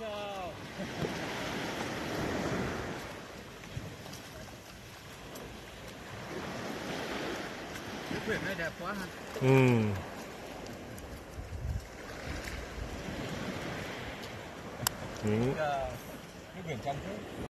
chào cái quyển này đẹp quá ha. Ừ. Ừ cái quyển trong thế.